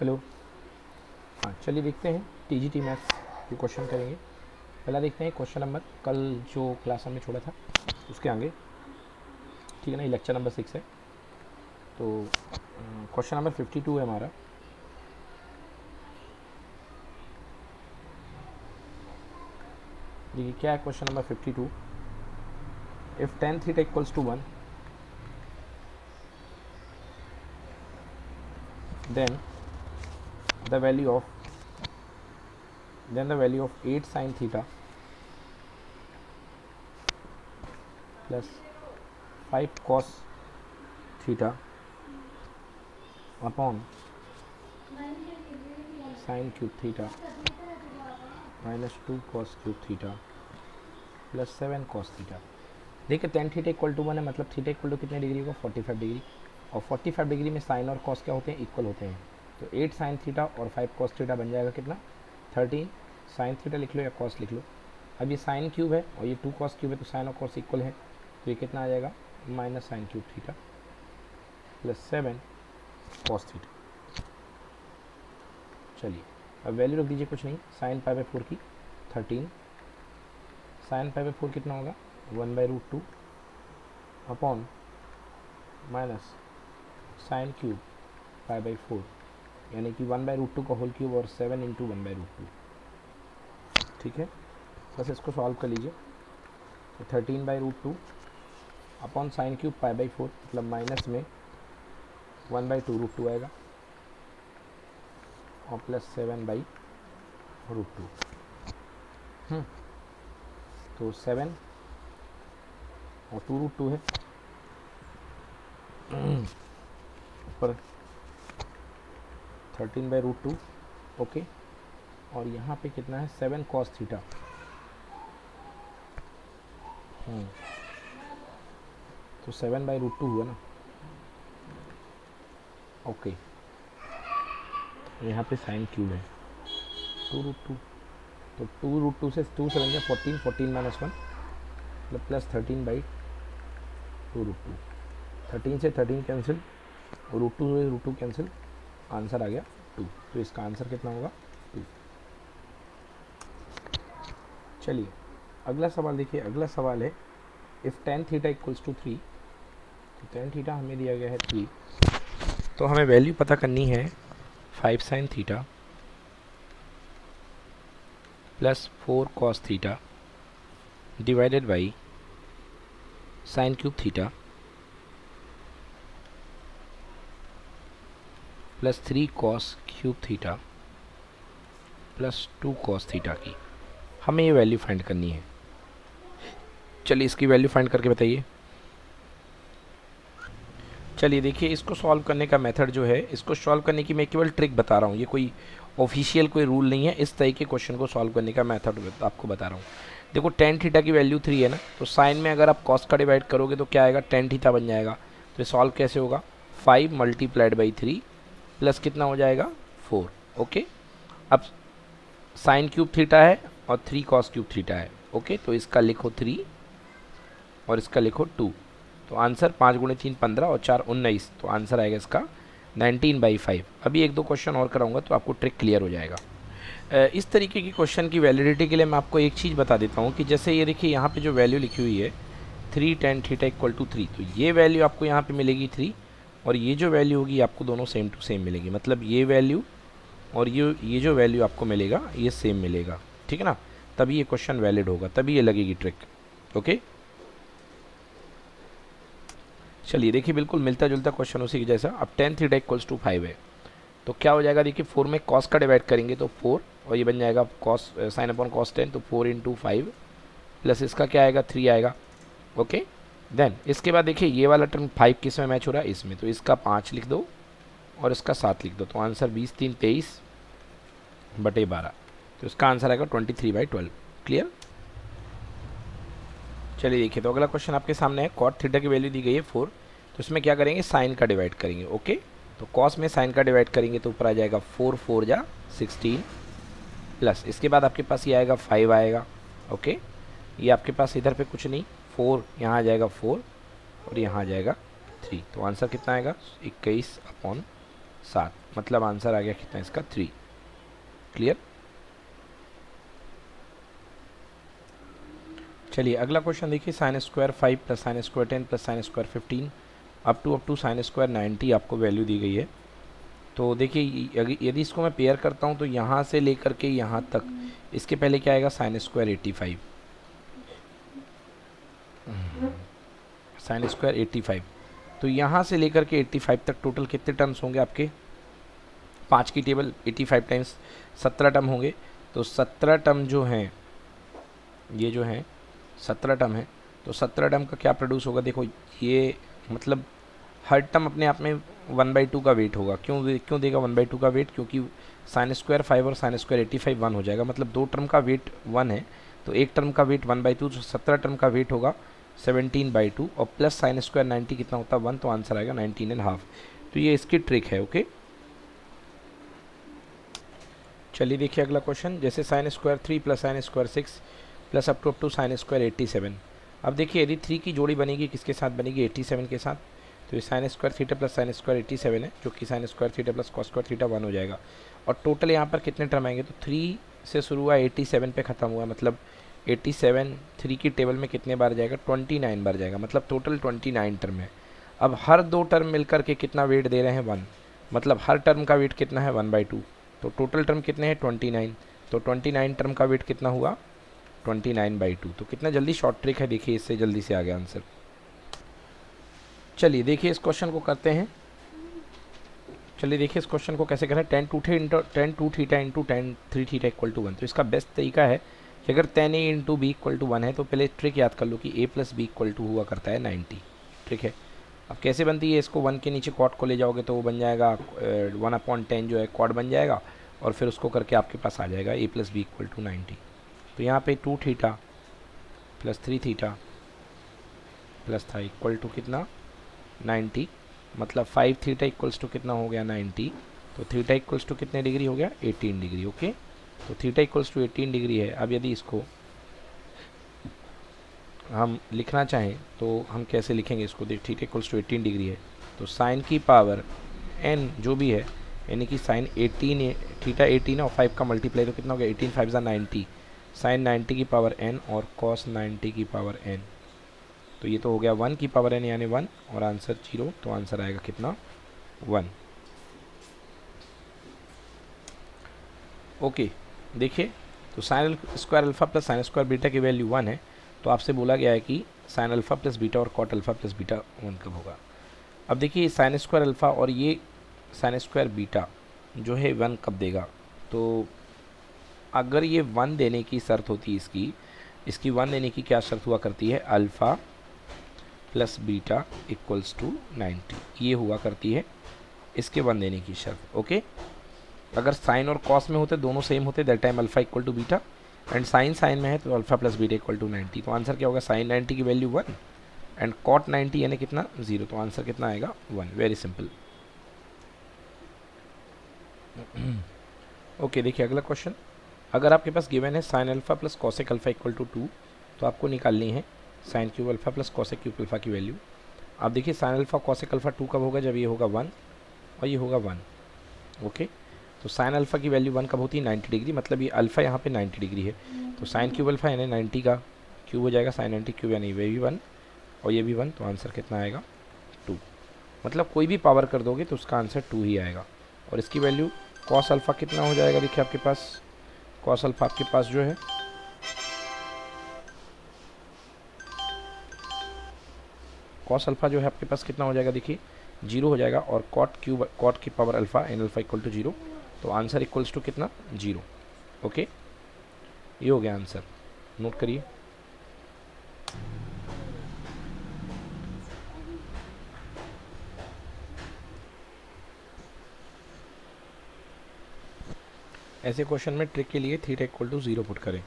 Hello हाँ चलिए देखते हैं टी जी टी मैथ्स के क्वेश्चन करेंगे। पहला देखते हैं क्वेश्चन नंबर कल जो क्लास हमने छोड़ा था, उसके आगे। ठीक है ना, ये लेक्चर नंबर सिक्स है। तो क्वेश्चन नंबर फिफ्टी टू है हमारा। देखिए, क्या है question number fifty two if tan theta equals to one then the value of then the value of 8 sine theta plus 5 cos theta upon sine cube theta minus 2 cos cube theta plus seven cos theta देखिए tan theta equal to one है मतलब theta equal to कितने degree forty five degree और 45 degree में sign और cos क्या होते हैं इक्वल होते हैं तो 8 साइन थीटा और 5 कॉस थीटा बन जाएगा कितना? 13 साइन थीटा लिख लो या कॉस लिख लो। अब ये साइन क्यूब है और ये टू कॉस क्यूब है तो साइन और कॉस इक्वल है। तो ये कितना आ जाएगा? Minus sine cube theta plus seven cos theta चलिए, अब वैल्यू रख दीजिए कुछ नहीं। साइन पाई बाई फोर की thirteen sine pi by four कितना होगा? One by root two upon minus sine cube five by four यानी कि वन बाई रूट टू का होल क्यूब और seven into one by root two ठीक है? बस इसको सॉल्व कर लीजिए। तो thirteen by root two upon sine cube five by four मतलब माइनस में one by two root two आएगा। और plus seven by root two तो सेवन और टू रूट टू है। ऊपर thirteen by root two okay और यहाँ पे कितना है? सेवन कॉस थीटा तो सेवन बाई रूट टू हुआ ना? ओके यहाँ पे साइन क्यूब है। टू रूट टू तो टू रूट टू से टू सेवन या फोर्टीन फोर्टीन माइनस वन मतलब plus thirteen by two root two thirteen से थर्टीन कैंसिल रूट टू से रूट टू कैंसिल आंसर आ गया। टू। तो इसका आंसर कितना होगा? टू। चलिए, अगला सवाल देखिए, अगला सवाल है if tan theta equals to three तो टेन थीटा हमें दिया गया है थ्री तो हमें वैल्यू पता करनी है five sine theta plus four cos theta divided by sine cube theta plus three cos cube theta plus two cos theta की। हमें ये वैल्यू फाइंड करनी है। चलिए इसकी वैल्यू फाइंड करके बताइए। चलिए देखिए, इसको सॉल्व करने का मेथड जो है, इसको सॉल्व करने की मैं केवल ट्रिक बता रहा हूँ। ये कोई ऑफिशियल कोई रूल नहीं है। इस तरह के क्वेश्चन को सॉल्व करने का मेथड आपको बता रहा हूँ। देखो टेन थीटा की वैल्यू थ्री है ना तो साइन में अगर आप कॉस का डिवाइड करोगे तो क्या आएगा? टेन थीटा बन जाएगा। तो सॉल्व कैसे होगा? Five multiplied by three plus कितना हो जाएगा? फोर। ओके? अब साइन क्यूब थीटा है और थ्री कॉस क्यूब थीटा है। ओके? तो इसका लिखो थ्री और इसका लिखो टू। तो आंसर पाँच गुणे तीन पंद्रह और चार उन्नीस। तो आंसर आएगा इसका नाइनटीन बाई फाइव। अभी एक दो क्वेश्चन और कराऊँगा तो आपको ट्रिक क्लियर हो जाएगा। इस तरीके की क्वेश्चन की वैलिडिटी के लिए मैं आपको एक चीज़ बता देता हूँ कि जैसे ये देखिए, यहाँ पे जो वैल्यू लिखी हुई है, three tan theta equal to three. तो ये वैल्यू आपको यहाँ पे मिलेगी थ्री। और ये जो वैल्यू होगी, आपको दोनों सेम टू सेम मिलेगी। मतलब ये वैल्यू और ये ये जो वैल्यू आपको मिलेगा, ये सेम मिलेगा। ठीक है ना? तभी ये क्वेश्चन वैलिड होगा, तभी ये लगेगी ट्रिक ओके चलिए, देखिए, बिल्कुल मिलता जुलता क्वेश्चन उसी जैसा। अब tan theta equals to five है। तो क्या हो जाएगा? देखिए फोर में कॉस का डिवाइड करेंगे तो फोर और ये बन जाएगा cos sine upon cos tan तो फोर इंटू फाइव प्लस इसका क्या आएगा? थ्री आएगा। ओके देन इसके बाद देखिए, ये वाला टर्म फाइव किसमें मैच हो रहा है? इसमें। तो इसका पाँच लिख दो और इसका सात लिख दो। तो आंसर बीस, तीन, तेईस बटे बारह। तो इसका आंसर आएगा twenty three by twelve clear चलिए, देखिए तो अगला क्वेश्चन आपके सामने है। कॉट थीटा की वैल्यू दी गई है फोर तो इसमें क्या करेंगे? साइन का डिवाइड करेंगे ओके तो कॉस में साइन का डिवाइड करेंगे तो ऊपर आ जाएगा फोर फोर जा सिक्सटीन प्लस इसके बाद आपके पास ये आएगा फाइव आएगा ओके ये आपके पास इधर पे कुछ नहीं। फोर, यहाँ आ जाएगा फोर और यहाँ आ जाएगा थ्री तो आंसर कितना आएगा? इक्कीस अपॉन सात. मतलब आंसर आ गया कितना इसका? थ्री क्लियर चलिए, अगला क्वेश्चन देखिए. Sine square five plus sine square ten plus sine square fifteen up to up to sine square ninety आपको वैल्यू दी गई है. तो देखिए, यदि इसको मैं पेयर करता हूँ तो यहाँ से लेकर के यहाँ तक, इसके पहले क्या आएगा? Sine square eighty five sine square eighty five तो यहाँ से लेकर के एट्टी फाइव तक टोटल कितने टर्म्स होंगे आपके? पाँच की टेबल एट्टी फाइव टाइम्स सत्रह टर्म होंगे। तो सत्रह टर्म जो हैं, ये जो हैं, सत्रह टर्म है। तो सत्रह टर्म का क्या प्रोड्यूस होगा? देखो, ये मतलब हर टर्म अपने आप में वन बाई टू का वेट होगा। क्यों क्यों देगा वन बाई टू का वेट क्योंकि साइन स्क्वायर फाइव और sine square eighty five one हो जाएगा। मतलब दो टर्म का वेट वन है। तो एक टर्म का वेट वन बाई टू सत्रह टर्म का वेट होगा। सेवनटीन बाई टू और प्लस साइन स्क्वायर नाइन्टी कितना होता है? वन तो आंसर आएगा नाइनटीन एंड हाफ़ तो ये इसकी ट्रिक है ओके चलिए देखिए अगला क्वेश्चन जैसे sine square three plus sine square six plus up to up to sine square eighty seven अब देखिए, यदि थ्री की जोड़ी बनेगी, किसके साथ बनेगी? एट्टी सेवन के साथ. तो ये sine square theta plus sine square eighty seven है, जो कि sine square theta plus cos square theta one हो जाएगा. और टोटल यहाँ पर कितने टर्म आएँगे? तो थ्री से शुरू हुआ एट्टी सेवन पर ख़त्म हुआ मतलब एट्टी सेवन, थ्री की टेबल में कितने बार जाएगा? ट्वेंटी नाइन बार जाएगा। मतलब टोटल ट्वेंटी नाइन टर्म है। अब हर दो टर्म मिलकर के कितना वेट दे रहे हैं? वन मतलब हर टर्म का वेट कितना है? वन बाई टू तो टोटल टर्म कितने हैं? ट्वेंटी नाइन तो ट्वेंटी नाइन टर्म का वेट कितना हुआ? ट्वेंटी नाइन बाई टू तो कितना जल्दी शॉर्ट ट्रिक है? देखिए, इससे जल्दी से आ गया आंसर चलिए, देखिए इस क्वेश्चन को करते हैं। चलिए, देखिए इस क्वेश्चन को कैसे करें? Tan two theta into tan two theta into tan three theta equal to one तो इसका बेस्ट तरीका है कि अगर tan A into B equal to one है तो पहले ट्रिक याद कर लो कि A plus B equal to हुआ करता है नाइन्टी ठीक है? अब कैसे बनती है? इसको वन के नीचे कॉट को ले जाओगे तो वो बन जाएगा वन अपॉइंट टेन जो है कॉट बन जाएगा और फिर उसको करके आपके पास आ जाएगा A plus B equal to ninety तो यहाँ पे two theta plus three theta plus था इक्वल टू कितना? नाइन्टी मतलब फाइव थीटा इक्वल्स टू कितना हो गया नाइन्टी तो थीटा इक्वल्स टू कितने डिग्री हो गया? एटीन डिग्री ओके तो theta equals to eighteen degree है। अब यदि इसको हम लिखना चाहें तो हम कैसे लिखेंगे इसको? देख theta equals to eighteen degree है। तो साइन की पावर एन जो भी है, यानी कि साइन एटीन थीटा एटीन और फाइव का मल्टीप्लाई तो कितना हो गया? एटीन फाइव ज़ा नाइन्टी साइन 90 की पावर एन और कॉस 90 की पावर एन तो ये तो हो गया वन की पावर एन यानी वन और आंसर ज़ीरो तो आंसर आएगा कितना? वन ओके देखिए तो sine square alpha plus sine square beta की वैल्यू वन है तो आपसे बोला गया है कि साइन अल्फ़ा प्लस बीटा और cot alpha plus beta one कब होगा। अब देखिए साइन स्क्वायर अल्फ़ा और ये साइन स्क्वायर बीटा जो है वन कब देगा? तो अगर ये वन देने की शर्त होती इसकी इसकी वन देने की क्या शर्त हुआ करती है? Alpha plus beta equals to ninety ये हुआ करती है इसके वन देने की शर्त ओके अगर साइन और कॉस में होते, दोनों सेम होते that time alpha equal to beta and sine sine में है तो alpha plus beta equal to ninety तो आंसर क्या होगा? साइन नाइन्टी की value one and cot ninety यानी कितना? ज़ीरो तो आंसर कितना आएगा? वन वेरी सिंपल ओके देखिए अगला क्वेश्चन अगर आपके पास गिवन है sine alpha plus cosec alpha equal to two तो आपको निकालनी है sine cube alpha plus cosec cube alpha की वैल्यू आप देखिए sine alpha cosec alpha two कब होगा? जब ये होगा वन और ये होगा वन ओके तो साइन अल्फ़ा की वैल्यू वन कब होती है? नाइन्टी डिग्री मतलब ये अल्फ़ा यहाँ पे नाइन्टी डिग्री है। तो साइन क्यूब अल्फ़ा यानी नाइन्टी का क्यूब हो जाएगा साइन नाइन्टी क्यूब यानी वे भी वन और ये भी वन तो आंसर कितना आएगा? टू मतलब कोई भी पावर कर दोगे तो उसका आंसर टू ही आएगा। और इसकी वैल्यू कॉस अल्फ़ा कितना हो जाएगा? देखिए आपके पास कॉस अल्फ़ा आपके पास जो है कॉस अल्फ़ा जो है आपके पास कितना हो जाएगा? देखिए ज़ीरो हो जाएगा और कॉट क्यूब कॉट की power alpha N alpha equal to zero तो आंसर इक्वल्स टू कितना? ज़ीरो ओके ये हो गया आंसर। नोट करिए। ऐसे क्वेश्चन में ट्रिक के लिए theta equal to zero put करें।